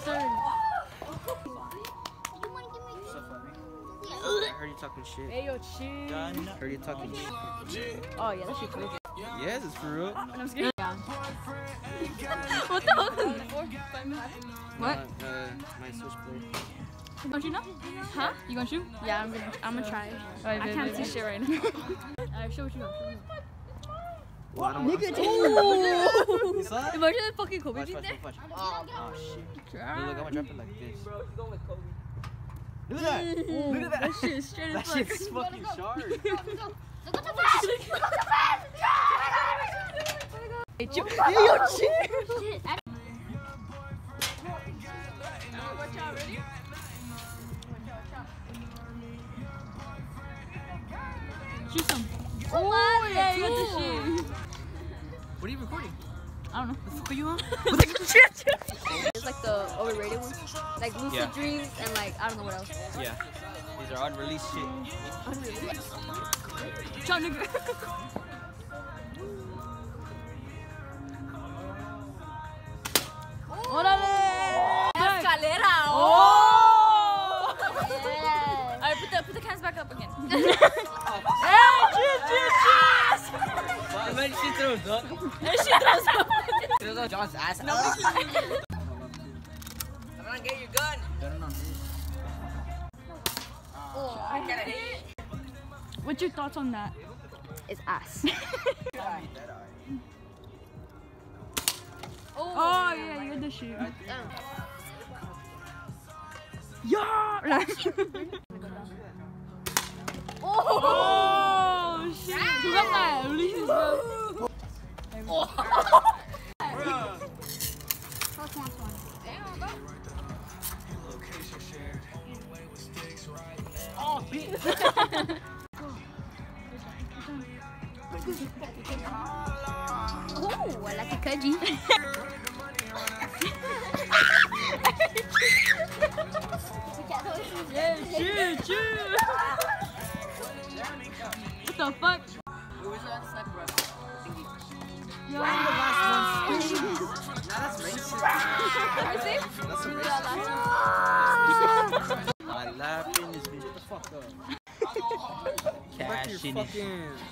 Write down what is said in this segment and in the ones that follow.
start, start. I heard you talking shit. Hey, yo, chill. Heard you talking shit. Oh, yeah, that shit cool. Yes, it's for real. And I'm scared. Yeah. what the fuck? What? Uh, my switchblade. You gonna shoot now? Huh? You gonna shoot? Yeah, I'm gonna. I'm gonna try. Alright, I can't see shit right now. Alright, show what you got. Show what Well, I don't you got. You saw that? Imagine that fucking Kobe Watch, beat watch, there. watch, watch. Oh, oh shit. Look, look, I'm gonna drop it like this. Look at that. Look at that. That shit is straight That as fuck. shit's fucking sharp. Oh hey, chill. Hey, yo, chill. Shoot some. Oh, yeah, you got the shit. What are you recording? I don't know. What the fuck are you on? It's like the overrated ones, like Lucid Yeah. Dreams and like I don't know what else. yeah. These are unreleased shit. Ciao, nigga. Oh. ¡Órale! ¡Escalera! ¡Oh! oh. Alright, put the, put the cans back up again. hey, cheers, cheers, cheers! Imagine she throws up. And she throws up. Throws up John's ass. I'm gonna get your gun. What's your thoughts on that? It's ass. Oh, oh, yeah, you're the shoot. Oh. Yeah! oh, Ooh, I like a kudgy. Yeah, what the fuck? Yo, That's racist. see? That's some racist. I laugh in this bitch. What the fuck up? Cash in it.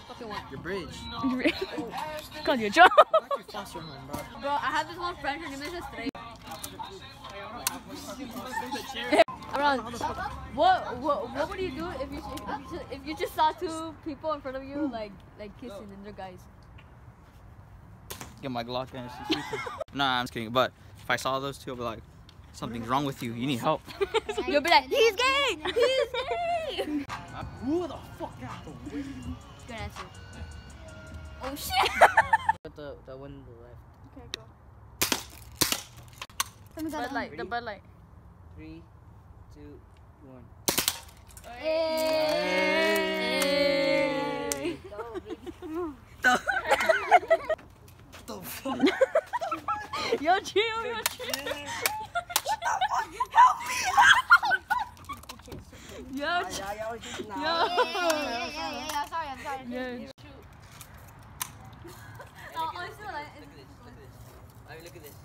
Fucking one. Your bridge. Called you a joke. Back your foster home, bro. Bro, I have this one friend, her name is Estrella. Around, what, what what would you do if you if you, just, if you just saw two people in front of you like like kissing and they're guys? Get my Glock and she's shooting. Nah, I'm just kidding. But if I saw those two, I'd be like, something's wrong with you. You need help. You'll be like, he's gay, he's gay. Who the fuck out the way? Good answer. Oh shit. But the the one on the left. Okay, go. Bud Light, the Bud Light. Three, two, one. Hey. The fuck? Yo, chill, yo, chill. Help me! Yo, chill. Yo. Yeah. Oh, honestly, like, it's- I mean, look at this.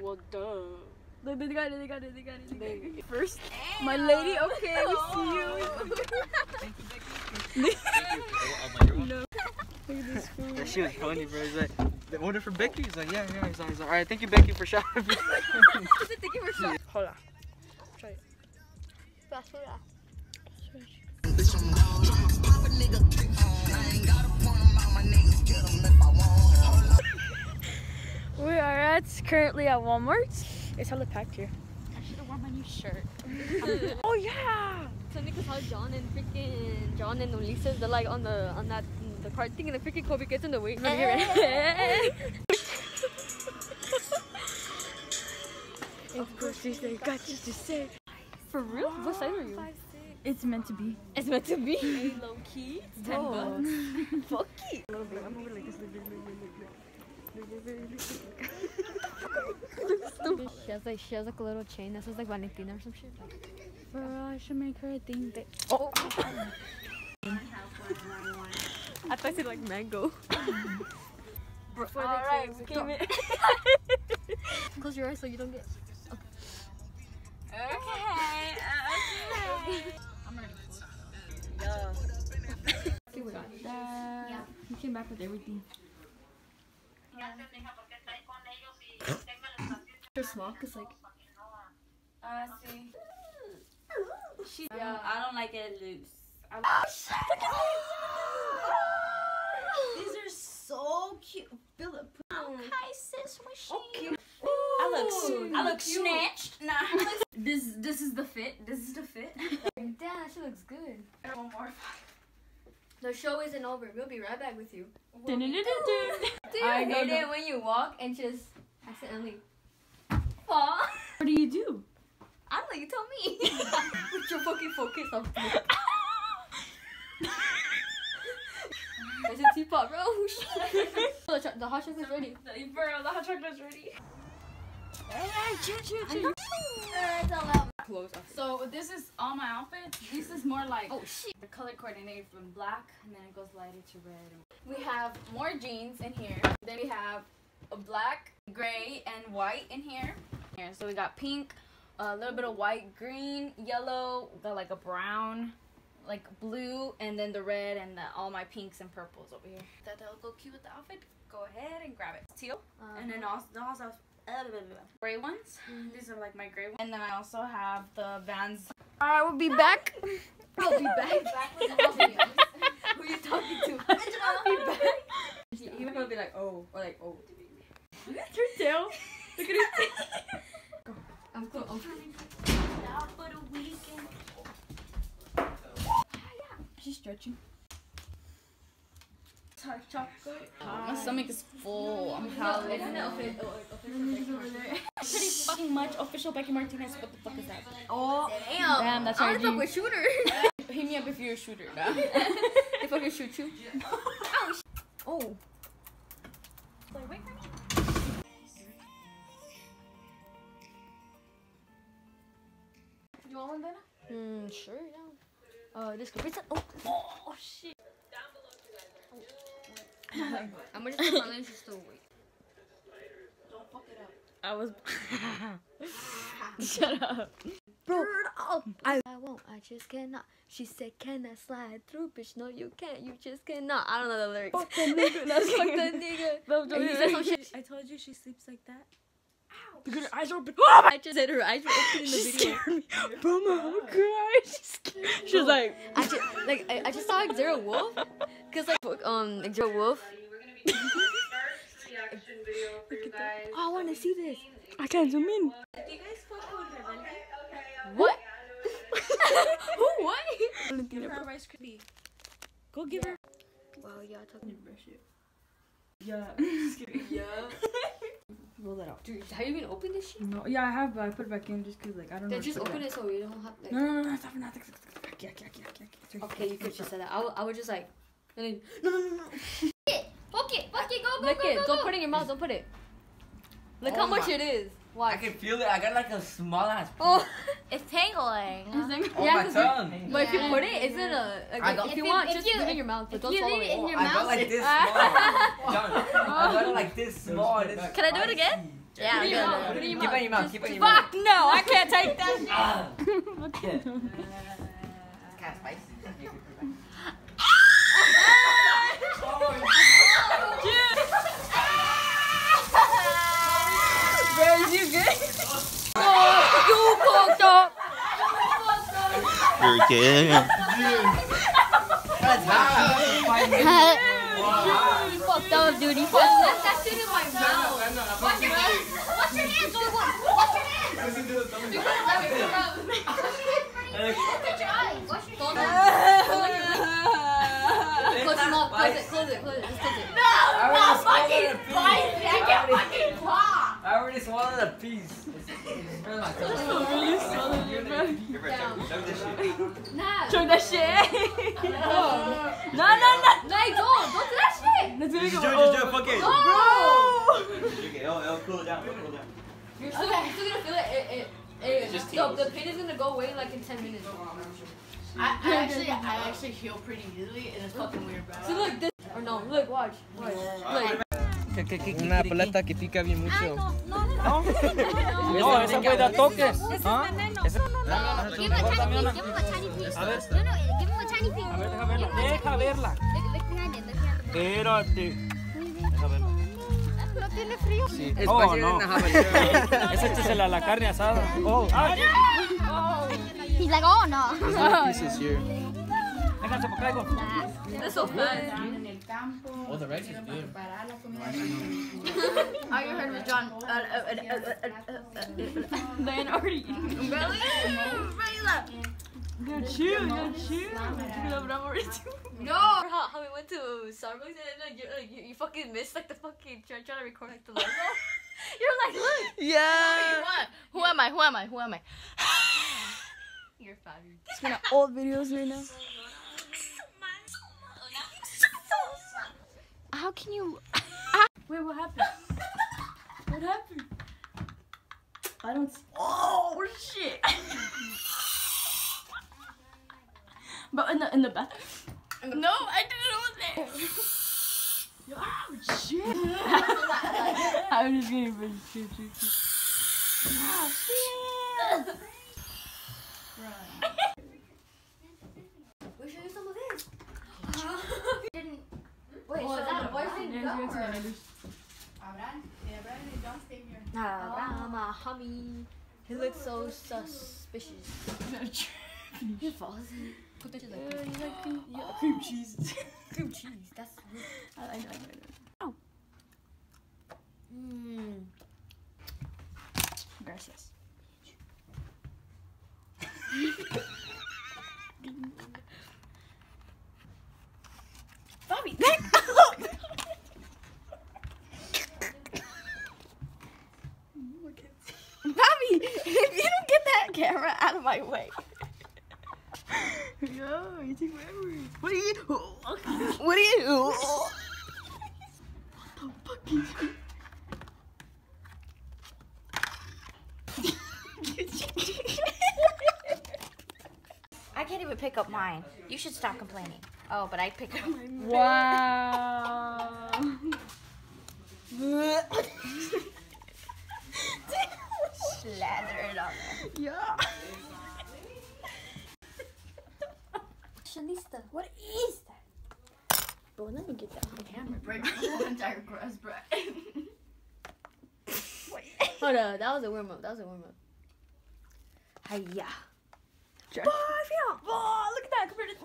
Well, duh. Look, they got it, they got it, they got it. They got it. First, my lady, okay, we see oh. you. no. Look at this food. That shit was funny, bro. He's like, the order for Becky? He's like, yeah, yeah. He's like, he's like, all right, thank you, Becky, for shouting me. Thank you for shot. Hola. We are at currently at Walmart. It's hella packed here. I should have worn my new shirt. Oh yeah! Something because how John and freaking John and Ulises, they're like on the on that the cart thing, and the freaking Kobe gets in the way. Of course, they got you to say. For real? What size are you? It's meant to be. It's meant to be. low key. It's ten Whoa. bucks. Fuck it. She has like she has like a little chain that says like Valentina or some shit. Bro, I should make her a thing that. Oh. I thought it like mango. Before All they right, close, we don't- came in. Close your eyes so you don't get. Okay. Okay. Uh, I'm ready. Okay, we got that. We came back with everything. They're small, cause like ah, Uh, see. She, yeah, um, I don't like it loose. I oh, like ah! These are so cute. Philip, mm. hi sis, what's she? Oh, I look, I look snatched. Nah. this, this is the fit. This is the fit. damn, that shit looks good. One more. The show isn't over. We'll be right back with you. Dude, Do you I hate don't know. it when you walk and just accidentally What do you do? I don't know. You tell me. Put your fucking focus on me. There's a teapot, bro. Oh, the, cho- the hot chocolate's ready. Bro, the hot chocolate's ready. Close. So this is all my outfits. This is more like Oh shit. The color coordinated from black and then it goes lighter to red. We have more jeans in here. Then we have a black, gray, and white in here. Here, so we got pink, a little bit of white, green, yellow, got like a brown, like blue, and then the red and the, all my pinks and purples over here. That that'll go cute with the outfit. Go ahead and grab it. Teal, and then also the also uh, gray ones. These are like my gray ones. And then I also have the Vans. Alright, we'll be back. I'll be back. Who are you talking to? I'll be back. Even gonna be like, oh, or like, oh. Look at your tail. Look at his tail. I'm close. I'm She's stretching. Dark. My stomach is full. I'm howling. Isn't it official? Pretty fucking much official Becky Martinez. What the fuck is that? Oh, damn. Damn, that's I our wanna fuck G. with shooter. Hit me up if you're a shooter. Nah. if I can shoot you. Ouch. Oh. You want one, Dana? Hmm, sure, yeah. Uh, this could be oh, Oh shit. I'm gonna just my just still wait. Don't fuck it up. I was. Shut up. Bro, oh, I, I won't. I just cannot. She said, "Can I slide through?" Bitch, no, you can't. You just cannot. I don't know the lyrics. Fuck the nigga. Fuck the nigga. And he said some shit. I told you she sleeps like that. Look at her eyes are open. I just said her eyes were open in the She video. scared me. Bro, my whole cry. She scared. She was like, I just like I, I just saw like Zero Wolf, cause like fuck, um like Zero Wolf. Oh, I want to see this. I can't zoom in. What? Who? What? Give her Rice Krispie. Go give her. Wow, yeah, talking. Yeah. Yeah. Roll that out, dude. Have you even opened this shit? No, yeah, I have, but I put it back in just cause like I don't know. Then just open it so we don't have like. No, no, no, no, stop it, not. Yuck, yuck, yuck, yuck, yuck. Okay, you could just say that. I would, I would just like. And then, no, no, no, no. Fuck it, fuck it, go, go, Lick go, it. go, Don't go. put it in your mouth. Don't put it. Look Oh how much my- it is. I can feel it. I got like a small ass. Oh. It's tangling. Oh Yeah, my 'cause tongue. But if you put it, isn't a like, I got- if If you you- want, if just you- put it in your mouth, but don't you swallow it. it in your mouth. I got mouth. like this small. John, I got it like this small. and it's Can I do it again? Yeah, Put it in yeah, your mouth, Put it in your Keep it in your mouth. Keep it in your mouth. Fuck no, I can't take that. Ah. Yeah. Kind of spicy. Is you good? oh, You fucked up. You're kidding. That's hot. You fucked up, dude. You fucked That's that shit in my mouth. Wash your hands. Wash your hands, Joey. Wash your hands. Look at your eyes. Wash your hands. Close your mouth. Close it. Close it. Close it. Just close it. I already swallowed a piece. I can't fucking talk. I already swallowed a piece. It's really my tongue. Chug this shit. Chug that shit. no, no, no. Like, don't. Don't do that shit. Let's do it. Just do it, just do it, fuck it. Oh. Bro. Okay, it'll, it'll cool it down, it'll cool down. You're still, you're still gonna feel it. It, it, it just the, the pain is gonna go away like in 10 minutes. I, I actually I actually heal pretty easily and it's fucking weird, bro. So look, this or no, look, watch, watch, look. ¿Qué, qué, qué, Una paleta que pica bien mucho. No, esa puede dar toques. ¿Ah? Esa- Give him a tiny piece. Give him a tiny piece. A ver. No, no, give a tiny piece. A ver, deja verla. Deja verla. Espérate. Deja verla. No tiene frío. Sí. Oh, no. Esa échasela a la carne asada. Oh, ah, He's like, oh no. Pieces here. Vénganse por acá, hijo. That's so fun. En el campo. Oh, the rice is good. Preparar la comida. All you heard was John. Uh, Then already. Really? You're chill, you're chill. I'm already No! How, how we went to Starbucks and then like, you, like, you, you fucking missed like the fucking trying, trying to record like the logo. You're like, look. Yeah. Who am I? Who am I? Who am I? You're fat. It's gonna old videos right now. How can you? Wait, what happened? What happened? I don't. Oh shit! but in the in the bathroom. No, I didn't know there. Oh shit! I'm just getting pretty shit, shit, shit. Oh shit! We show you some of this. didn't. Wait, so that boy didn't go. Abraham, Abraham, don't stay here. Nah, Rama, oh. hummy. He looks so oh, suspicious. He falls. Put that shit like cream cheese. cream cheese. That's. I, I know, I know. Mmm. Gracias. Bobby, Bobby, if you don't get that camera out of my way. Yo, you take forever. What are you? What are you? What the fuck is I can't even pick up mine. You should stop complaining. Oh, but I pick up mine. Wow. Slather it on there. yeah. Fashionista. What is that? Bro, let me get that on camera. Break the whole entire grass, bro. Hold on, that was a warm up. That was a warm up. Hiya. Oh, look at that. Compared to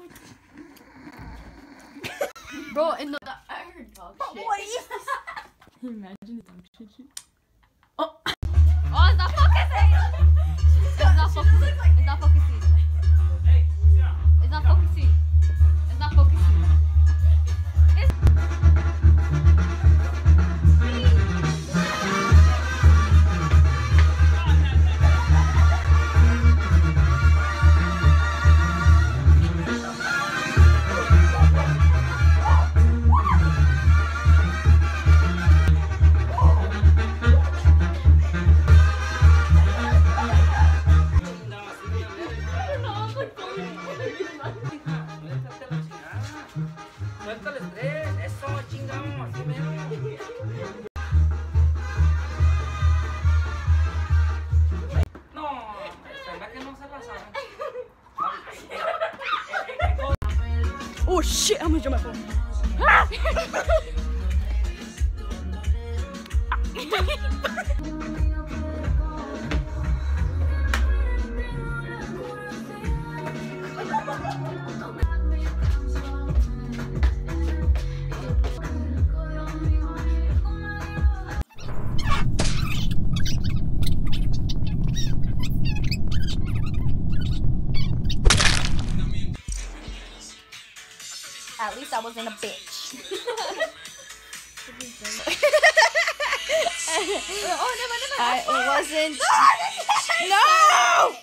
Bro, in the. I heard dog shit. what is this? Can you imagine the dog shit shit? Oh, it's not focusing! It's not focusing. It's not focusing. It's not focusing. At least I wasn't a bitch. Oh, I oh. wasn't. no!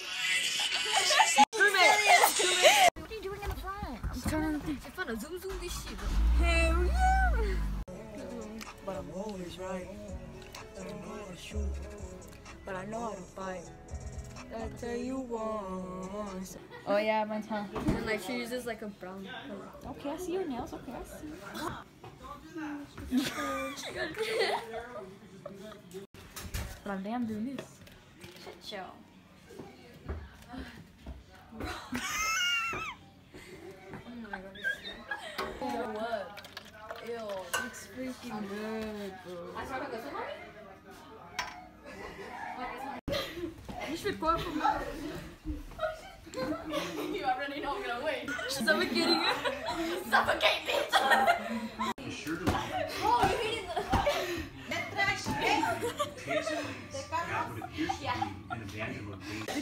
What are you doing in the front? I'm trying to think. I'm trying zoom zoom this shit. Hell yeah! But I'm always right. But I know how to shoot, but I know how to fight. I tell you once. Oh, yeah, mine's huh? And like she uses like a brown color. Okay, I see your nails. Okay, I see. But I'm damn doing this. Shit show. It's freaking good, bro. You should go for You already know I'm gonna win. suffocating you. Suffocate, bitch! Oh, you hit it. That trash hated the.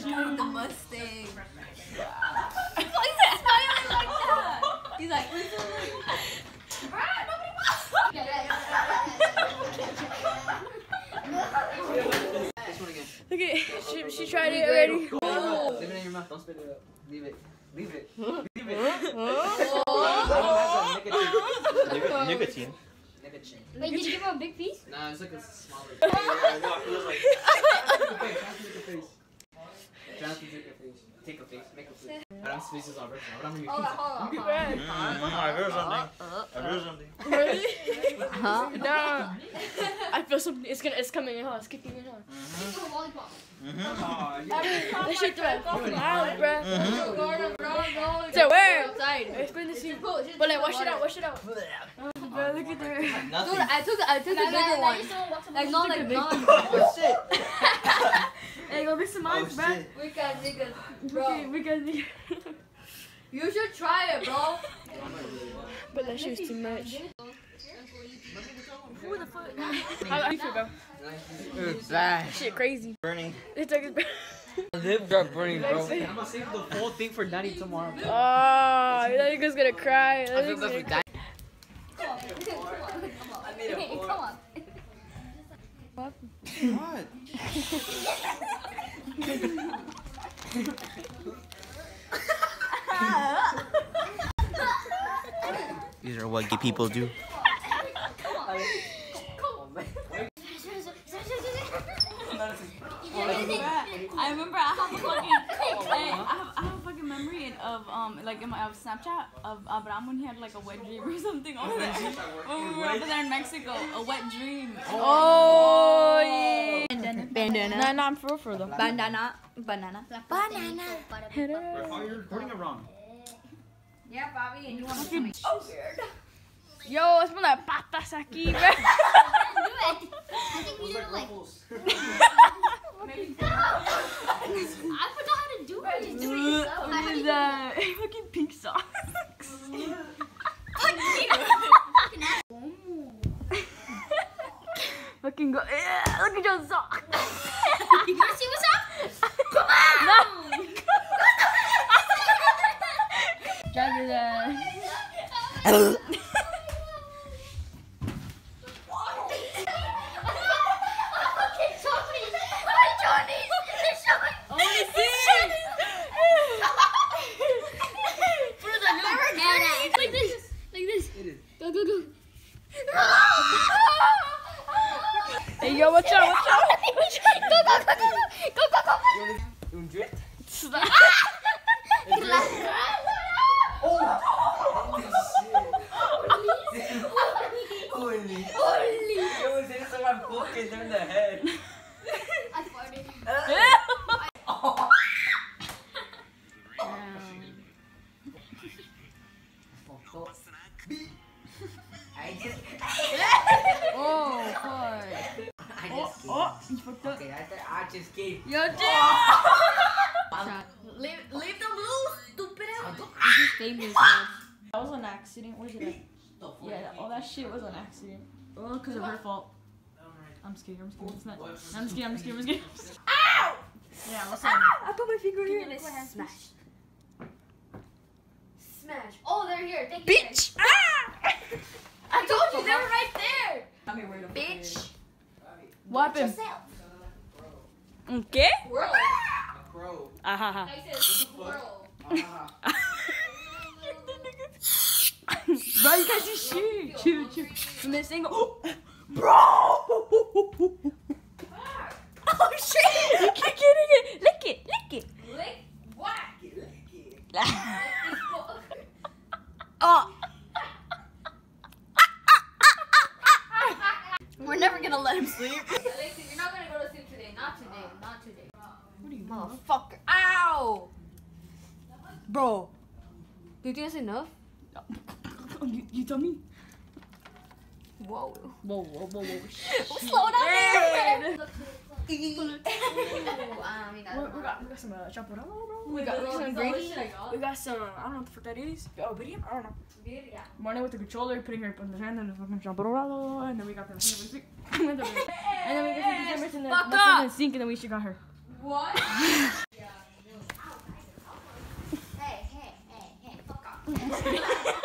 Doing the Mustang. Why is it smiling like that? He's like, This one again. Look at she, she tried it already. Leave it in your mouth. Don't spit it out. Leave it. Leave it. Leave it. Nicotine. Nicotine. Nicotine. Wait, did you give him a big piece? Nah, it's like a smaller. Yeah, no, it feels like. Take a face. Jonathan, take a face. Take a face. Make a face. Abraham faces are right now. Abraham, your Hold on, hold on. Hold on. Mm, I heard something. I heard something. Really? Huh? No. I feel something. It's gonna. It's coming in. Huh? It's kicking in. Huh? Mm-hmm. That shit threw it out, bruh. Mm-hmm. So where? Outside. It's been the scene. But like, wash it out. Wash it out. Bro, look at there. Dude, Nothing. I took. I took a bigger one. Like not like not. Oh shit. Hey, go get some Oh ice, bruh. shit. We got niggas, bro. We got niggas. You should try it, bro. But that shit was too much. Who the fuck? How do you feel, bro? It's bad. Shit, crazy. Bernie. It took us. Lip drop burning, bro. I'm gonna save the whole thing for Daddy tomorrow. Oh, that nigga's gonna cry. That I feel nigga's bad for gonna Daddy. Come on. What? These are what gay people do. I remember I have a fucking, hey, I have, I have a fucking memory of um like in my of Snapchat of Abraham when he had like a wet dream or something over there when we were over there in Mexico, a wet dream. Oh, yeah. Bandana. Nah, nah, I'm for for real, though. Banana. Banana. Banana. Oh, you're recording it wrong. Yeah, Bobby, and you want to oh, Yo, it's been like patas aquí, bro. I think we did like. I forgot how to do it. Just do it yourself. What is that? Fucking pink socks. Fucking go. Yeah, look at your sock. You wanna see what's up? Come on! Drag it uh, Like this. Like this. Go, go, go. Hey, yo, watch out, watch out. Go, go, go, go, go, go, go, go. You drip? Holy. Just gave. Yo, Leave, leave them loose, stupid ass. famous, That was an accident. Where's it at? Yeah, all that shit was an accident. Oh, because of her fault. I'm scared, I'm scared. It's not. I'm scared, I'm scared, I'm scared. Ow! Yeah, what's ah! up? I put my finger here. Smash. Smash. Oh, they're here. Thank you. Bitch! Ah! I told you they were right there. I'm here. Bitch! What happened? Yourself. Okay? Squirrel. Crow. Ahaha. I said squirrel. Ah. Bro, you guys see shit. Chill, chill. From this angle. Bro! oh shit! I'm getting it. Lick it, lick it. Lick. Whack. oh. We're never gonna let him sleep. Alexis, you're not gonna go to sleep today. Not today. Not today. Motherfucker. Ow! Bro. Do you think that's enough? Oh, you, you tell me. Whoa. Whoa, whoa, whoa, whoa. Slow down there! Ooh, ah, mira. We, we got, we got some uh, chaparral, bro. We got, we got some gravy. We got some, I don't know what the fuck that is. Oh, video? I don't know. Morning with the controller, putting her in the hand and the fucking chaparral, and then we got the and then we got the cameras in the, Fuck the up. fucking sink, and then we should got her. What? Hey, hey, hey, hey, fuck off.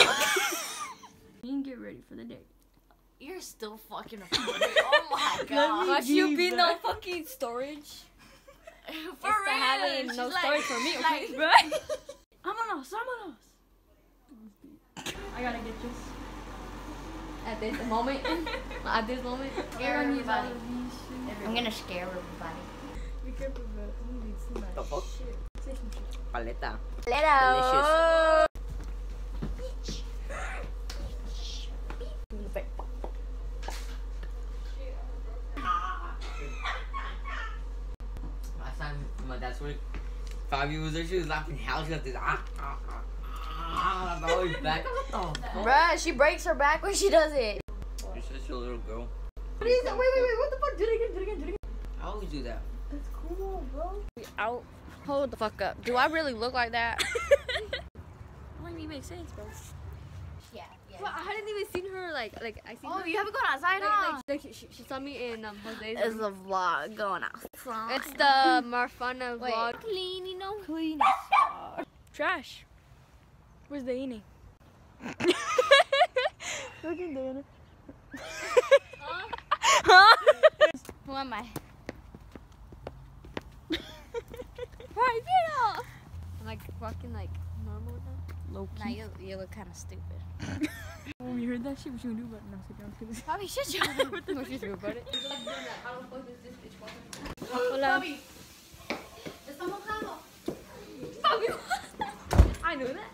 You can get ready for the day. You're still fucking recording. Oh my god. Watch you be no fucking storage. For It's to having no storage for me, okay? Right? Vámonos, vámonos. I gotta get this. At this moment. At this moment. Scare everybody. I'm gonna scare everybody. Be careful, bro. The fuck? Paleta. Hello. Last time my dad's work, Fabi was there, she was laughing hell. She got this ah ah ah ah. I'm always back. What the fuck? Bruh, she breaks her back when she does it. You're such a little girl. What is that? Wait, wait, wait. What the fuck? Do it again, do it again, do it again. I always do that. That's cool, bro. Out. Hold the fuck up. Do I really look like that? Don't even make sense, bro. Yeah, yeah. I hadn't even seen her like like I seen Oh, her. you haven't gone outside, Like, huh? like, like she, she saw me in um Jose's. It's a vlog going outside. It's the Marfana Wait. vlog. Clean, you know. Clean. Trash. Where's the ine? Look at Diana. Who am I? Right, Vito. I'm like walking like normal now. Low Nah, you, you look kind of stupid. When you heard that shit, what you gonna do about it? No, sit down. sit down. Probably should you. What you do about it? Hola. Está mojado. I know that.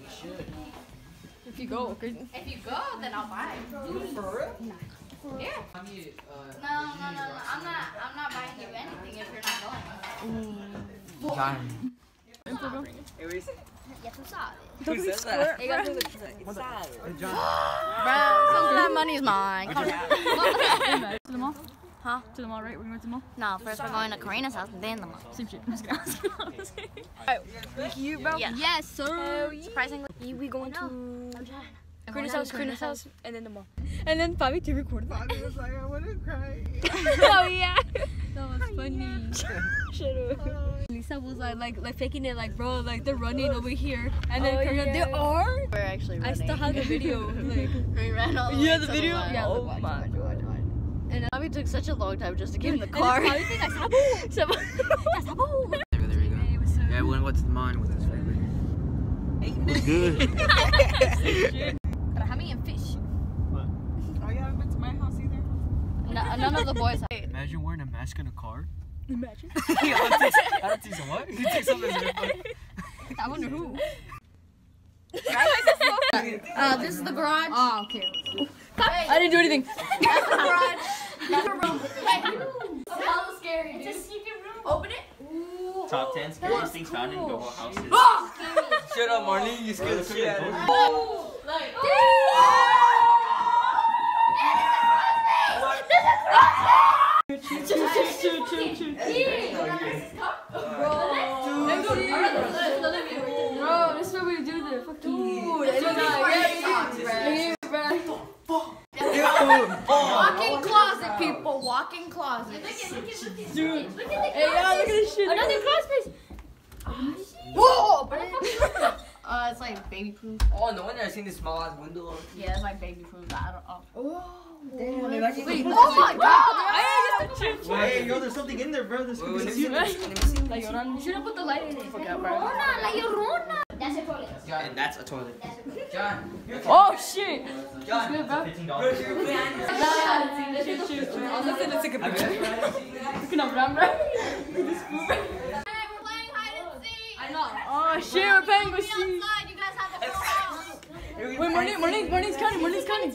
You should. If you go, okay. If you go, then I'll buy. it. For real? Yeah. I mean, uh, No, no, no, no. I'm not. I'm not buying you anything if you're not going. John. Ya tú sabes. Who said that? Hey, guys, look. John. Bro, that money's mine. Come on. To the mall? Huh? To the mall, right? We're going to the mall? No, first we're going to Karina's house and then the mall. Same shit. I'm just gonna ask you. Thank you, bro. Yeah. Yes, sir. Oh, Surprisingly, We going oh, to Karina's house, Karina's Karina's house, and then the mall. And then Fabi to record. Bobby was like, I want to cry. oh yeah. That was funny. Shut up. Lisa was like, like, like faking it, like, bro, like they're running over here, and then Oh, Karina, yeah. they are. we're actually running. I still have the video. Like, We ran all the way have the video? left. Yeah, Oh watch, my watch, watch, watch. and Probably took such a long time just to get in the car. then Fabi think I sabu. Sabu. Sabu. There we go, there we go. Hey, what's? Yeah, we went to the mine with his favorite. What's good? Rahami and fish. Oh, you haven't been to my house either? No, none of the boys have. Imagine wearing a mask in a car. Imagine. I don't think. What? You think something I wonder who. Uh, this is the garage. Oh, okay. I didn't do anything. That's the garage. That's the room. It's hella scary. It's a secret room. Open it. Top 10 scariest things found in Goa houses. Shut up, Marlene. You scared the shit out of me. Like. Bro, this is where we do the fucking. Walking closet, people. Walking closet. Hey, yeah, look at this shit. Another space. Whoa! Uh, it's like baby proof. Oh, no wonder I seen this small ass window. Yeah, it's like baby proof. I don't. Oh. Wait, Oh my god! Hey, yo, there's something in there, bro. There's Wait, wait, something see. Let me see. Let me see. You should have put the light in it. Llorona, la llorona. That's a toilet. John, And that's a toilet. John, Oh, shit. John. Good, bro. $15. Bro, you're behind us. I'll just send a second I've picture. been trying to see that. Bro. We're playing hide and seek. I know. Oh, shit. We're playing with outside. You guys have the whole house. Wait, Marlene, Marlene, Marlene's counting, Marlene's counting.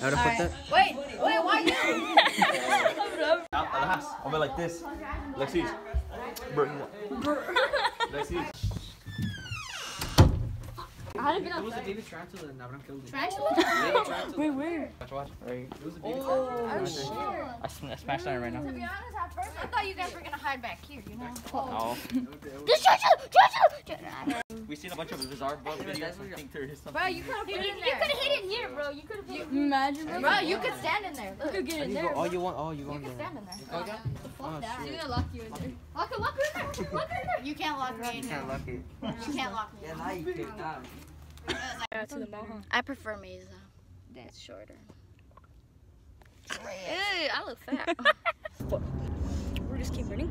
How to put that? Wait, wait, why you? Alas, I'll be like this. Like this. Bro, like this. It was a baby tarantula and Abraham killed it. Baby tarantula. Wait, where? Watch, watch. Right. It was a baby Oh, tarantula. Oh, I, sm- I smashed on it right now. To be honest, at first I thought you guys were gonna hide back here, you know? Oh. oh. Just Jojo! Jojo! We seen a bunch of bizarre bug videos. I think there is something. Bro, you could have You, hid you in could have hid in here, bro. You could have Imagine, bro. Bro, you could stand in there. Look, could get in there. go, oh, you want, oh, you you could stand in there. Oh, yeah? Oh, shit. gonna lock you in there. Lock it, lock her in there. Lock her in there. You can't lock me in You can't lock it. You can't lock me. Yeah, now you kicked out. To the mall, huh? I prefer Mesa. That's shorter. Hey, I look fat. We just keep running.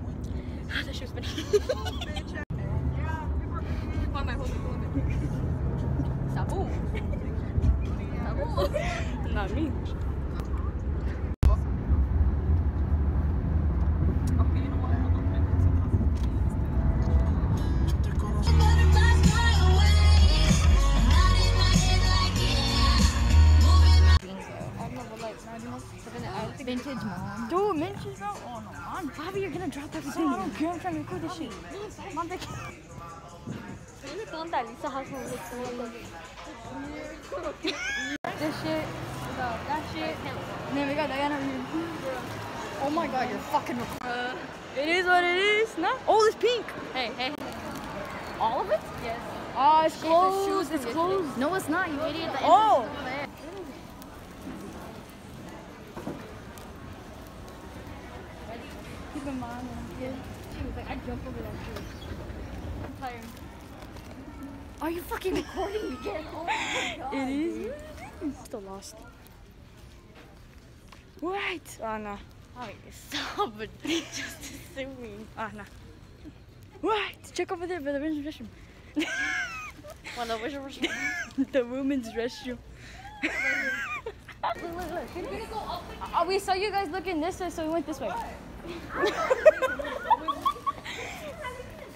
that shit was funny. Sabu. Sabu. Not me. Don't care. I'm trying to record this shit. Mom, they This shit, we got that shit, and then we got Diana over here. Oh my god, you're fucking. Uh, it is what it is. No. Oh, it's pink. Hey, hey. All of it? Yes. Ah, it's shoes closed. from It's closed. No, it's not, you idiot. The Oh. entrance is over there. Keep in mind when I'm here. She was like, I jump over that tree. I'm tired. Are you fucking recording again? Oh my god. It is. Still lost. What? Oh no. Oh, stop it. Just assuming. Oh no. What? Check over there by the women's restroom. Well, no, which which the women's restroom. look, look, look. Oh, we saw you guys looking this way, so we went this way.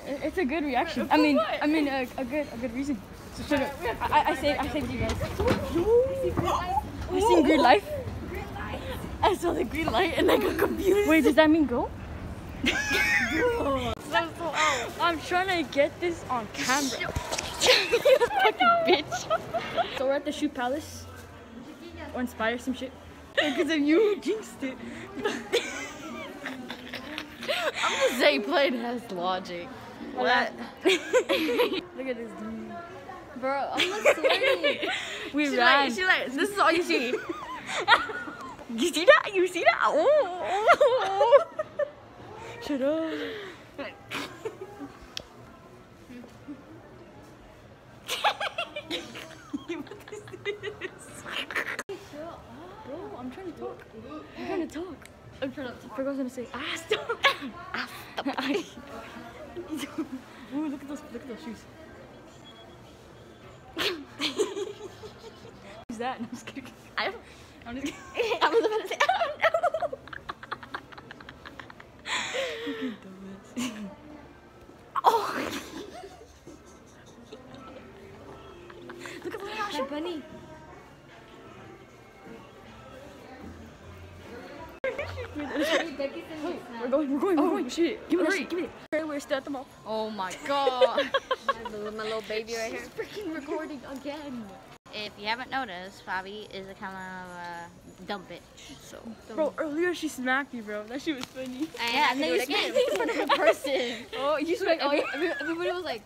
It- it's a good reaction. I mean, I mean, a, a good, a good reason. So shut up. I, I, I saved, I saved you guys. I seen green light. I saw the green light and I got confused. Wait, does that mean go? I'm trying to get this on camera. you fucking bitch. So we're at the Shoe Palace. Or Inspire some shit. Because of you who jinxed it. I'm gonna say played has logic. What? Look at this dude. Bro, I'm not sweating. We She's ran. like, she's like, this is all you see. you see that? You see that? Oh. Shut up. Bro, I'm trying to talk. I'm trying to talk. I'm trying to. I forgot what I was gonna say. Ah, stop. ah, stop. Ooh, look at those, look at those shoes. Who's that? No, I'm just kidding. I don't. I'm just kidding. I was about to say, I don't know. Fucking dumbass. Oh. Look at the little Hi, shoe. bunny. We're going, we're going, we're going. Shit. Give me that hurry. shit, give me it. We're still at the mall. Oh my god. my, little, my little baby right here. freaking recording again. If you haven't noticed, Fabi is a kind of a dumb bitch. So. Bro, earlier she smacked me, bro. That shit was funny. Yeah, and then you smacked me in front of a person. Oh, you Like, smacked oh, me. every- everybody was like,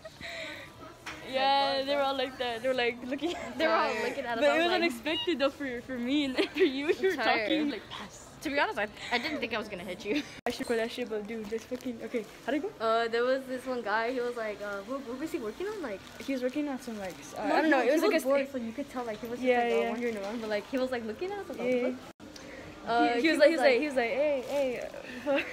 Yeah, they were all like that. They were like looking. they were all looking at us. But it was was like, unexpected though for for me and for you. You were talking like pass. To be honest, I, I didn't think I was gonna hit you. I should record that shit, but dude, this fucking okay. How'd it go? Uh, there was this one guy. He was like, uh, what, what was he working on? Like, He was working on some like uh, no, I don't know. he- It was he like a bored, so you could tell like he was just Yeah, like yeah. wandering around. But like he was like looking at us. Like, Yeah. Uh, he, he was like, he was like, he was like, hey, hey.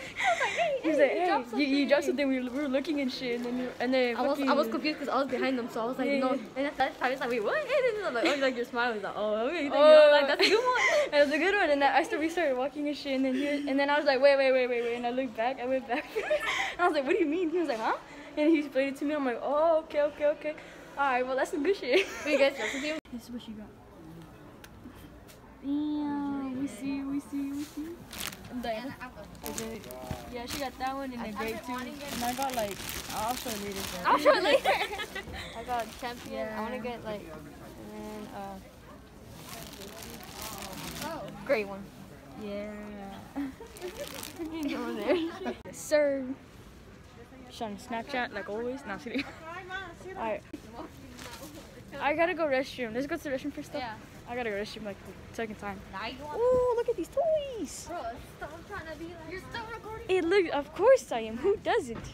he was like, you hey, dropped you, you dropped something." We, were- we were looking and shit, and then you- and then I was, I was confused because I was behind them, so I was like, Yeah, no. yeah. And at that time, it's like, wait, what? And then like, oh, like you're smiling. He's like, oh, okay. Oh, you. Like that's a good one. It was a good one, and I started, we started walking and shit, and then he was, and then I was like, wait, wait, wait, wait, wait, and I looked back, I went back, and I was like, what do you mean? He was like, huh? and he explained it to me. I'm like, oh, okay, okay, okay. All right, well, that's some good shit. Wait, guys, This is what she got. Damn, we see, we see, we see. And Diana. Yeah, she got that one in the grade two. And I got like, I'll show you later. but- I'll show it later. I got champion. I want to get like, and then uh, oh, great one. Yeah. over there. yes, sir. She's on Snapchat like always. No, I'm kidding. Alright. I gotta go restroom. Let's go to the restroom first though. Yeah. I gotta go to restroom like the second time. Now you Oh, look at these toys. Bro, stop trying to be like. You're still recording. It look. Of course I am. Who doesn't?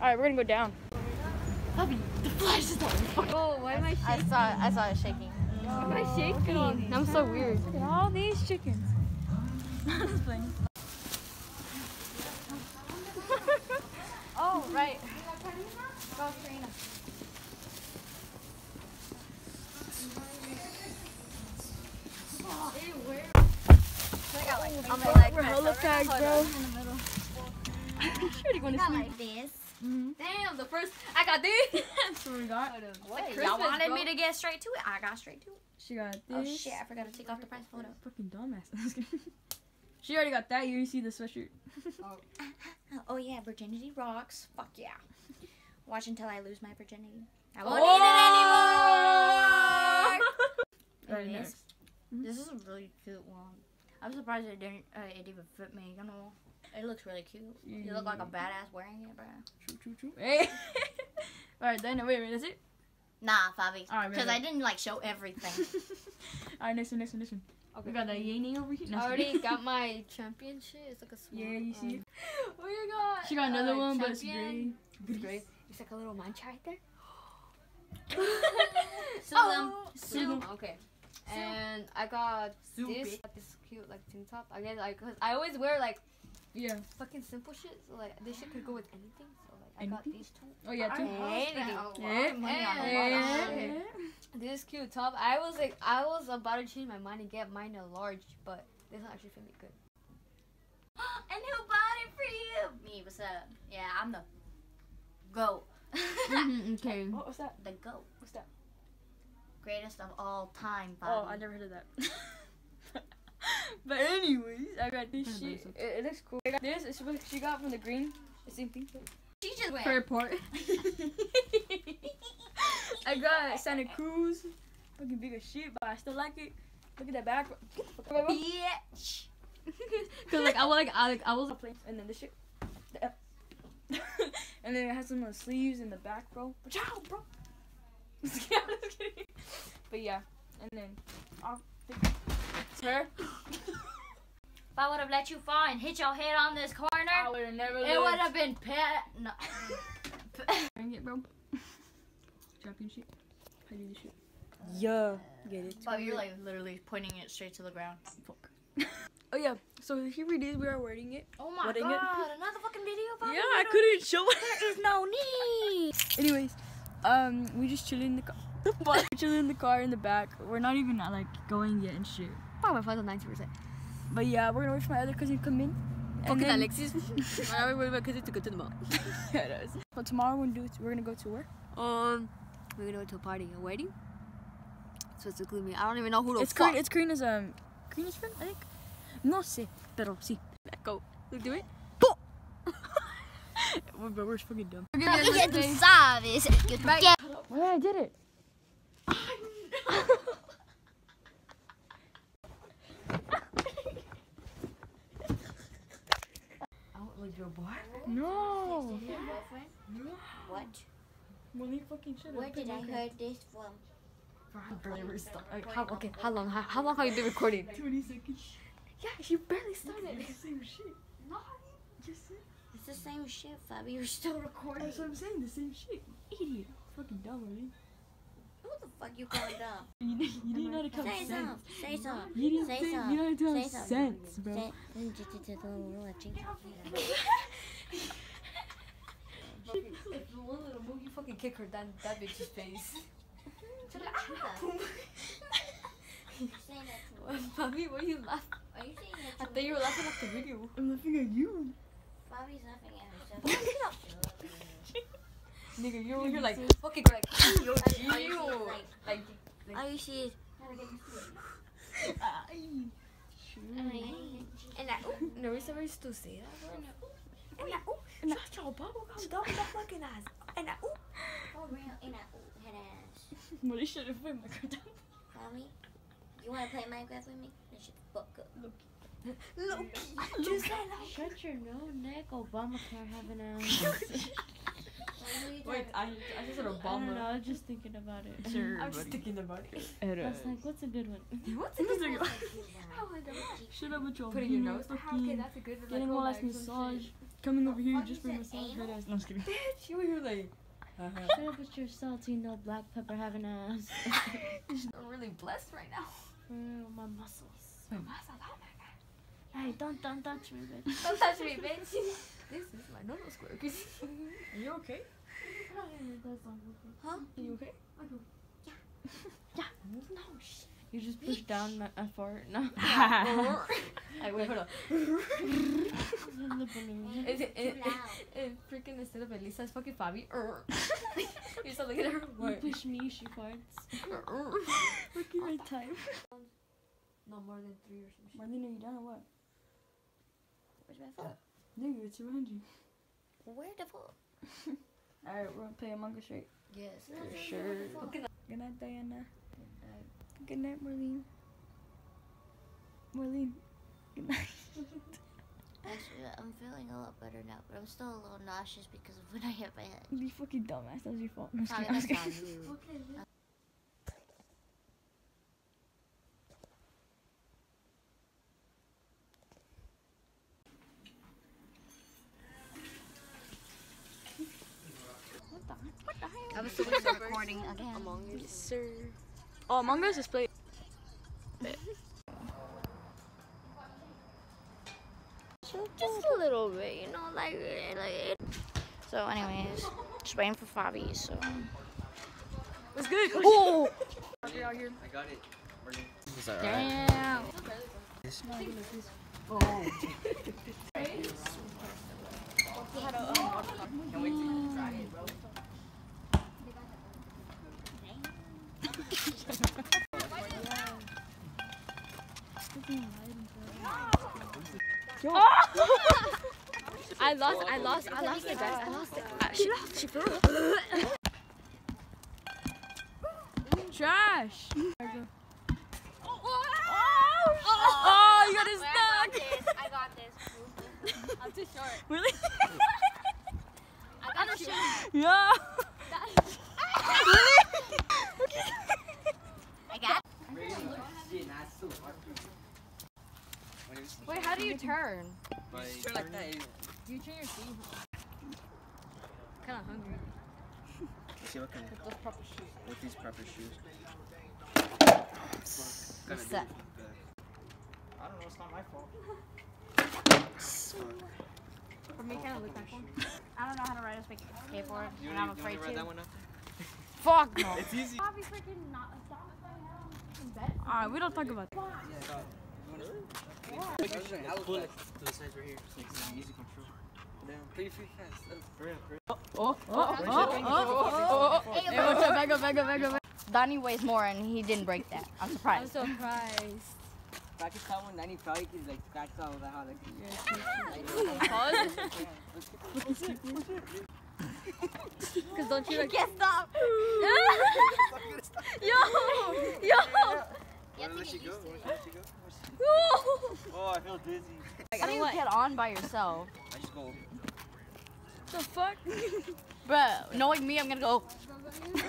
Alright, we're gonna go down. Oh, why am I shaking? I shaking? saw I saw it shaking. Why am I shaking? I'm so weird. Look at all these chickens. Just playing. Oh, right. I'm like, we're hella packed, bro. Shorty going to sleep. like this. Damn, the first I got this. That's what we got. What? Y'all wanted me to get straight to it. I got straight to it. She got this. Oh shit! I forgot to take off the price photo. Fucking dumbass. she already got that. You already see the sweatshirt. Oh yeah, virginity rocks. Fuck yeah. Watch until I lose my virginity. I Oh! won't need it anymore. Right Anyways, next. This is a really cute one. I'm surprised it didn't. Uh, it even fit me. You know, it looks really cute. You look like a badass wearing it, bro. True, true, true. Hey. Alright, then wait, wait, that's it? Nah, Fabi. Alright, Because I didn't like show everything. Alright, next one, next one, next one. We got the yay over here. No, I already got my championship. It's like a small. Yeah, you see it? What you got? She got another Uh, one, but it's champion. gray. It's gray. It's like a little mancha right there. Sue them. Sue. Okay. And I got this, got this cute like tank top. I guess like, cause I always wear like Yeah. fucking simple shit. So like this shit could go with anything. So like I got Anything? these two. Oh yeah, too. Anything. Oh, yeah. money on a lot of shit. This cute top. I was like, I was about to change my mind and get mine a large, but this one actually fit me good. And who bought it for you? Me, what's up? Yeah, I'm the goat. Mm-hmm, okay. What was that? the goat. What's that? Greatest of all time, Oh, I never heard of that. but anyways, I got this shit. It, it looks cool. I got this. It's what she got from the green. The same thing. She just went. Fair part. I got Santa Cruz. Fucking big as shit, but I still like it. Look at that back. Bitch. Cause like I was like I like I was playing and then this shit. the and then it has some uh, sleeves in the back, bro. Ciao, bro. Just kidding. but yeah, and then I'll take her. If I would have let you fall and hit your head on this corner, I would have never. it would have been pet. No. Bring it, bro. Championship. How do you do this shit? Yeah. Get it. but you're like literally pointing it straight to the ground. Fuck. oh yeah. So here it is. We are wearing it. Oh my Wedding it? god, another fucking video about Yeah, I couldn't show it. There is no need. Anyways, um, we just chilling in the car. We're chilling in the car in the back. We're not even uh, like going yet and shit. My phone's on ninety percent. But yeah, we're gonna wait for my other cousin to come in. Fucking then- Alexis. I wait because it's a good to the mall. yeah, it is. So tomorrow we're gonna do. We're gonna go to where? Um, we're gonna go to a party, a wedding. So it's a me. I don't even know who the It's fuck. Karina, it's Karina's um, Karina's friend, I think. No sé, pero sí. Go. We Do it. We're, but we're fucking dumb. Yeah, sabes que tú quieres. Well, I did it. with your boy. No. What? Monique fucking shit. Where did I heard this from? I barely started. Like, how, okay, how long? How, how long have you been recording? 20 seconds. Yeah, you barely started. It's the same shit. No, Just it. It's the same shit, Fabi. You're still recording. That's what I'm saying. The same shit. Idiot. Fucking dumb, really. Who the fuck you calling dumb? You, didn't- you didn't know how to count Say cents. something. Say something. You didn't Say say, something. you know how to Say count something. cents, bro. Say- If one little move, you fucking kick her that that bitch's face. Mommy, why you laugh? Are you saying I that thought you were laughing at the video. I'm laughing at you. Bobby's laughing at herself? Nigga, you're you're like fucking like yo All you ew. like, Like all you see is, and ooh, no why you still say that. bro. and that, ooh, Shut your bubble gum dumb the fucking ass. And ooh. oh, real, and that, ooh, head ass. Mauricio le fue más Mommy, you wanna play Minecraft with me? Then shut the fuck up. Look, just say that. Shut your no neck, Obamacare having ass. Wait, I I just said I don't know, I was just thinking about it. Sure, I'm just thinking about it. I was like, what's a good one? What's a good one? Shut up with your Put in your beard, nose. Okay, that's a good one. Getting like, all oh, ass massage. Coming over here Fuck, just for massage. anal? Head ass. No, I'm just kidding. Bitch, you were here like. Uh-huh. Shut up with your salty no black pepper having ass. I'm really blessed right now. Mm, my muscles. Wait, what's that? Oh my god. Hey, don't don't touch me, bitch. Don't touch me, bitch. this is my normal no square. Are you okay? Huh? Are you okay? Okay. No sh you just push down my I fart. No. I wait, hold on. the balloon. Is it, it, it, freaking instead of Elisa, it's fucking Fabi. you start looking at her. You push me, she farts. Fucking my time. No more than three or some shit. Marlene, are you done or what? Where's my phone? Nigga, it's around you. Where the fuck? Alright, we're gonna play Among Us right? Yes. For sure. Good night, Diana. Good night, Marlene. Marlene. Good night. Actually, I'm feeling a lot better now, but I'm still a little nauseous because of when I hit my head. You fucking dumbass. That was your fault. No, I'm just kidding. I'm that's just kidding. on you. I'm assuming it's recording again. Among Us. Sir. Oh, Among Us is played. Just a little bit, you know, like, like. So, anyways, just waiting for Fabi. So. What's good? Oh! I got it. Marlene. Damn. Can't I lost, I lost, I lost it, guys. I lost it. Uh, she, she flew. Trash! Oh, you got it stuck! I got this. I'm too short. Really? I got this. yeah! I got. Shit, nah, it's so hard. Wait, how do you turn? Turn like that. You turn your seat. Kind of hungry. Let's see what kind of, Those proper shoes. with these proper shoes. What's that? I don't know, it's not my fault. For me, kind of look like one. I don't know how to ride a skateboard, You and wanna- I'm you afraid wanna ride to. that one up? Fuck no. It's easy. Bobby freaking not a dog in bed. Alright, we don't talk about that. Pull it to the sides right here. So it's easy control. Damn. Pretty free fast. For real, for real. Oh, oh, oh, oh, oh, oh. Hey, what's up, back up, back up, back up. Donnie weighs more, and he didn't break that. I'm surprised. I'm surprised. surprised. Practice that Danny probably can like scratch all of that how like Cause don't you like? Can't stop. Yo, yo. Wanna let you go? Wanna let you go? Oh, I feel dizzy. How do you get on by yourself? I just go. What the fuck? Bruh, knowing me, I'm gonna go.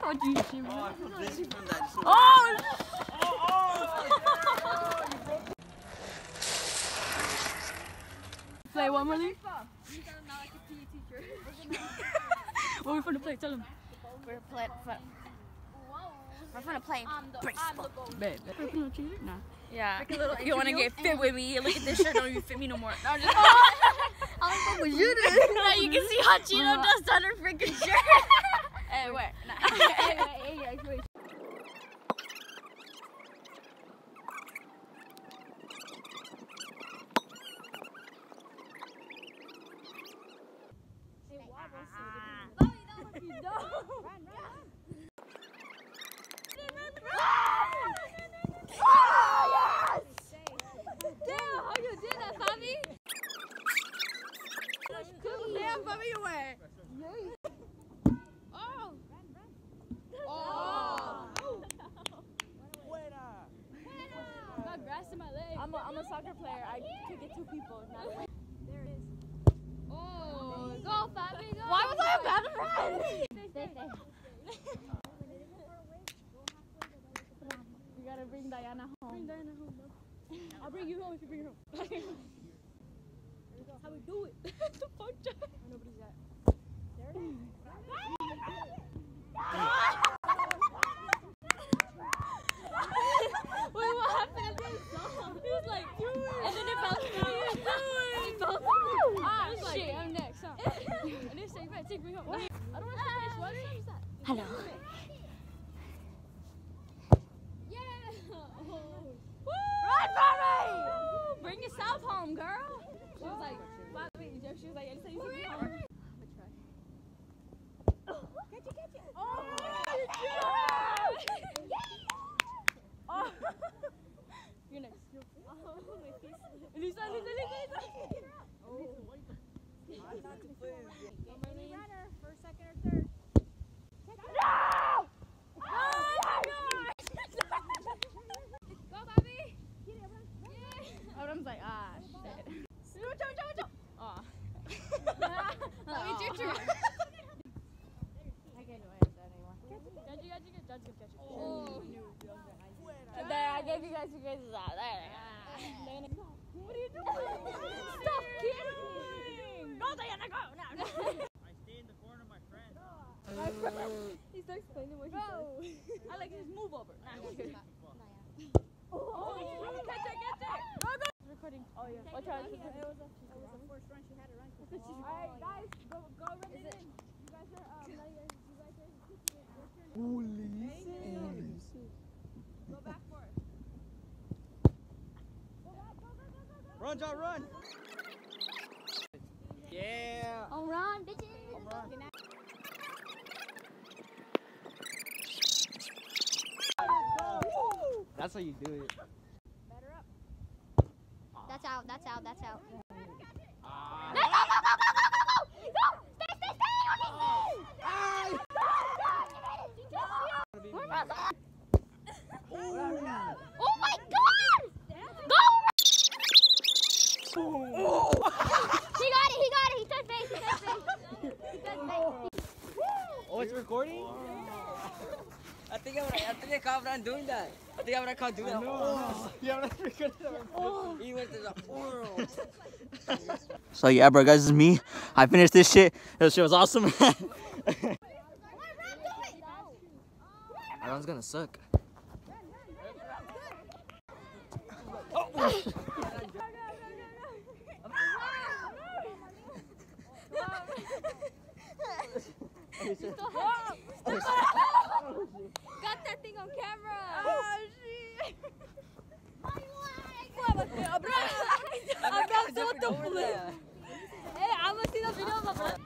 What do you see? Oh, I feel dizzy from that. Just Oh! Play one more league? what are we finna play? Tell him. We're play, play. We're gonna play baseball. Babe, we're gonna cheat? Nah. Yeah. Like You wanna get fit with me? Look at this shirt, don't even fit me no more. No, I'm just now you can see hot Cheeto dust on her freaking shirt. Hey, wait. Nah. Damn, how you did that, Fabi? Damn, Fabi, you were. Oh. Oh. Got grass in my leg. I'm a, I'm a soccer player. I could get two people. Not Oh, go, Fabi, go. Why was I a bad friend? You gotta bring Diana home. Bring Diana home, I'll bring you home if you bring her home. How we do it? the fuck, Jack? Nobody's at. Wait, what happened at the song? He was like, do it. And then it bounced back. Do it. It bounced back. Ah, shit, I'm next. Huh? and they say, you better take me home. I don't want to say this. What song is that? Hello. Yeah. Run for me! Bring yourself home, girl. She was like, "Why- wait, she was like, I just said you take me home. Catch it, catch it. Oh, Oh. You're next. Oh, my face. Lisa, Lisa, Lisa, Lisa. Oh. Runner, first, second, or third. No! Go, like, ah, shit. Aw. It's your turn. I can't do any anymore. Catch it, catch it, catch it. Judge can catch it. Oh. There, I gave you guys you guys out. There. What are you doing? Stop kidding! Go, Diana, go! Now, no. I stay in the corner, my friend. He starts explaining what he does. I like his move over. Nah, I'm kidding. Oh, catch it, catch it! Go, go! Recording. Oh, yeah. Watch out. It was a, it was a first run. She had to run. Alright, guys, go, go run it in. You guys are, um, you guys, are kicking it. Your turn. Go back for it. Go back, go, go, go, go, go. Run, John, run! Yeah! Home run, bitches. That's how you do it. That's out, that's out, that's out. Oh my god! Go! He got it, he Oh, it's recording? I think I'm gonna, I think I caught Abraham doing that. I think I'm gonna caught doing that. Oh. Yeah, that's recording. He went to the oh. So yeah, bro, guys, this is me. I finished this shit. This shit was awesome. Aron's gonna suck. Oh. Got that thing on camera. Oh, shit. Abraham, so what the flip? Hey, I'm gonna see the video of Abraham.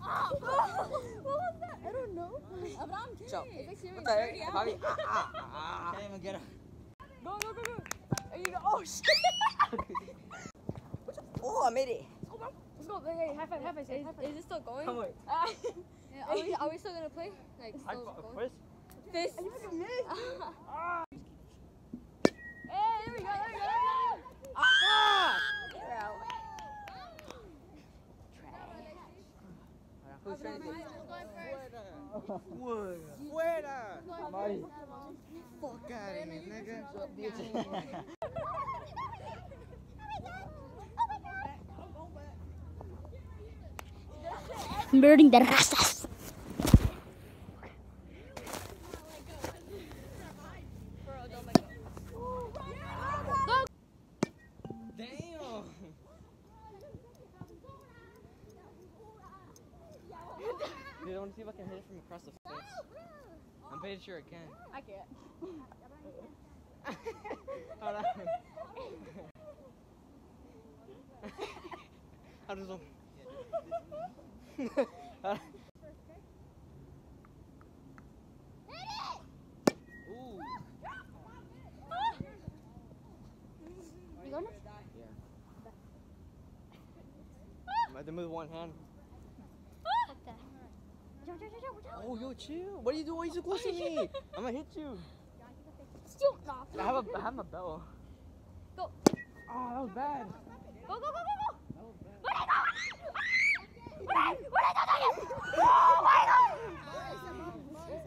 what was that? I don't know. Abraham, kill So, it. what the heck? Bobby, ah, ah, ah. Can't even get up. Go, go, go, go. There you go. Oh, shit. Oh, I made it. Let's go. Hey, hey, high five, high five. Is, is it still going? Come on. Ah. Yeah, are, we, are we still gonna play? Like, I still fu- going? first. Fist. Hey, there we go, there we go, there we go. Ah! We're out. Who's trying to do Fuera! Fuck out of here, nigga. Murdering the. Damn. Dude, I want to see if I can hit it from across the face. I'm pretty sure I can. I can't. Hold on. How does it? You going? I had to move one hand. Oh, yo, chill. What are you doing? Why are you so close to me? I'm gonna hit you. Still not. I have a, I have my bell. Go. Oh, that was bad. Go, go, go, go.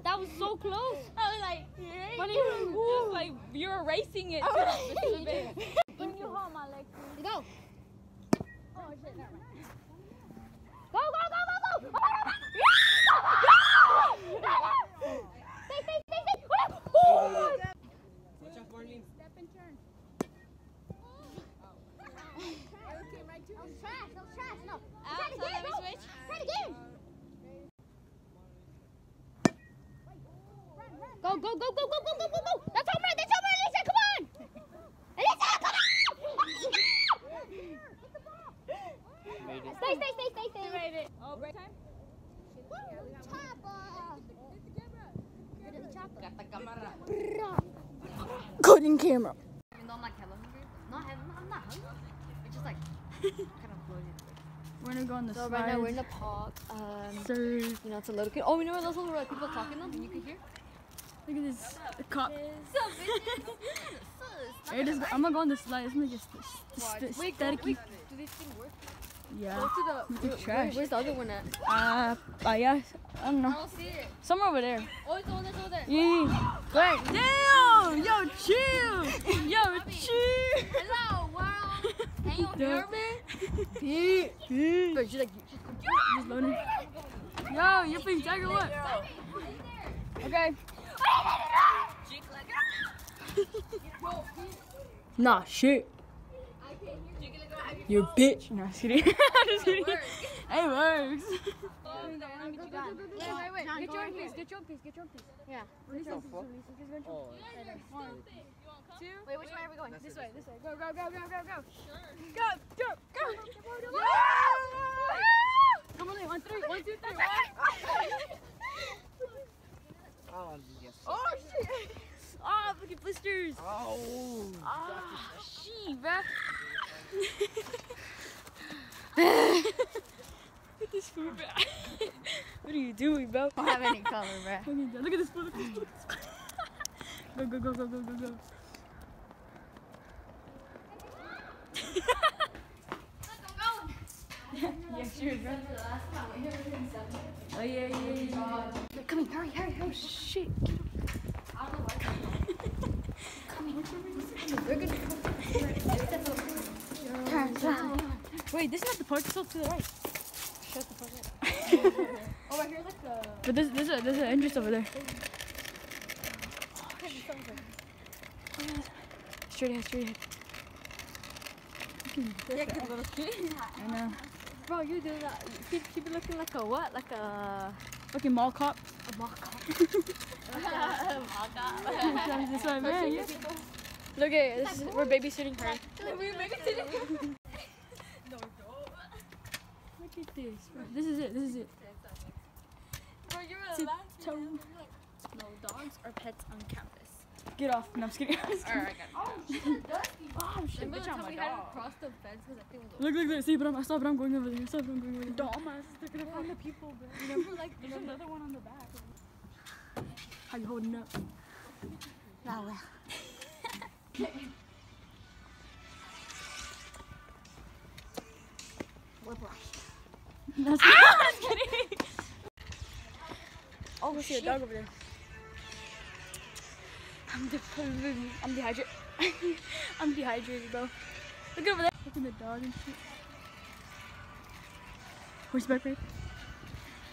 That was so close. I was like, it you was like you're erasing it. Oh, bit. You my leg. Go. Oh shit, never mind. Go, go, go! Stay, stay, stay, stay! Oh my Watch out, Marlene. That was trash, that was trash. No. Ah, Try it so again, let me bro. switch. Try it again. Go, go, go, go, go, go, go, go, go! That's home run! That's home run! Elisa, come on! Elisa, come on! Made. Stay, stay, stay, stay, stay. Made it. Oh, break time. Cutting camera. Even though I'm like hella hungry. Not hella, I'm not hungry. It's just like kind of bloated. We're gonna go on the So slide. right now we're in the park. Um, Sir, you know, it's a little kid. Oh, you know where those little like, people talking them you can hear? Look at this the cop. It is. I'm gonna go on the slide. It's gonna get st- st- Wait, staticky. wait, do these things work? Yeah. Go to the. Where- trash. where's the other one at? Uh, uh, yeah. I don't know. don't see it. Somewhere over there. Oh, it's the one that's over there. Yeah. Wait. Damn. Yo, chill. Yo, chill. Hello, world. Can you hear me? Pete. Pete. Bro, she's like, Just loading. Yo, you're playing tag what? Okay. nah, shit. You bitch. No, I'm just kidding. I'm just kidding. It works. Wait, wait, wait. Get your own piece. Get your own piece. Get your own piece. Yeah. Oh. Wait, which way are we going? This way. This way. Go, go, go, go, go, go. Sure. Go, go, go. Come on, in. one, three, one, two, three, one. Oh, yes. Oh shit! Oh, fucking blisters! Oh. Ah, shit, bruh. Look at this food, bruh. what are you doing, bro? I don't have any color, bro. Fucking Look at this food. Look at this food. Go, go, go, go, go, go, go. Yeah, sure, bro. Oh, yeah, yeah, yeah. Come in, hurry, hurry, hurry. Shit. Turn around. Wait, this is not the park. It's all to the right. Shut the fuck up. oh, right here, like the. But there's, there's, a, there's an entrance over there. Straight ahead, straight ahead. Yeah, cause little shit. I know. Bro, you do that. You keep, keep looking like a what? Like a. Fucking mall cop. A mock up. this way, man. Yeah. Look at this. Is, we're babysitting her. We're babysitting. Look at this. Bro. This is it. This is it. Bro, you're Tiptoe. No dogs or pets on campus. Get off. No, I'm just kidding. I'm just kidding. Alright, I got it. Oh, shit. Remember Bitch, I'm time a we had to cross the fence because that thing was Look, look, look. See, but I'm, I saw, but I'm going over there. I saw, but I'm going over there. Dumbass. They're gonna find the people, bro. Remember, like, There's another one on the back. How you holding up? No, ah! just kidding. Oh shit, dog over there. I'm, de- I'm dehydrated. I'm dehydrated, bro. Look over there. Look at the dog and shit. Where's the back, babe?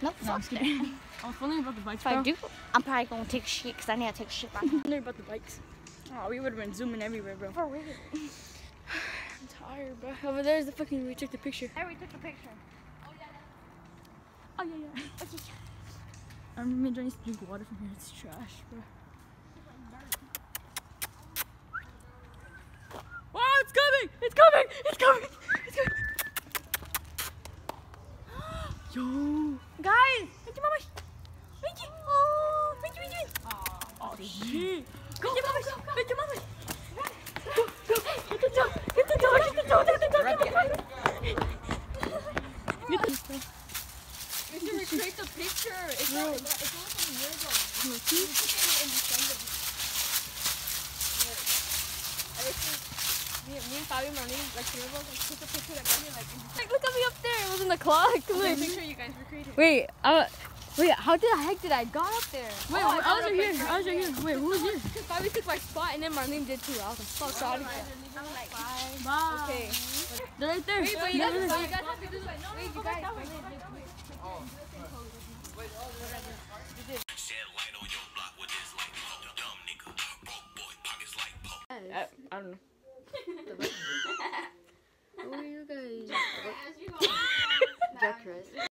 Nope, No, I'm just kidding. I was wondering about the bikes, bro. If bro. I do, I'm probably gonna take shit because I need to take shit right now. wondering about the bikes. Oh, we would have been zooming everywhere, bro. For real. I'm tired, bro. Over there's the fucking. We took the picture. Hey, we took the picture. Oh yeah, yeah. Oh, I remember me and Johnny used to drink water from here. It's trash, bro. Oh, it's coming! It's coming! It's coming! It's coming! Yo! Guys! Thank you, Mama! Thank you! Oh! Thank you, thank you! Oh, shit! Go, go, go! Thank you, Mama! Go, go! Get the dog! Get the dog! Get the dog! Get the dog! Get the dog! We should recreate the picture! It's no. not, it's only from a year ago. We took it in December. I think me, me and Fabio Marlene, like three of us, like took a picture that made me like. Like, look at me up there. It was in the clock. Look. Make sure you guys recreate it. Wait, uh, wait, how the heck did I got up there? Wait, Oh, I, got was up right here. like I was right here. Wait, who was here? Because Bobby took my spot and then Marlene did too. I was like, fuck, sorry. Bye. Okay. They're right there. Wait, but you They're guys, right but there. you guys have to do like, no, wait, you guys. I, I don't know. Who are you guys? Decorous.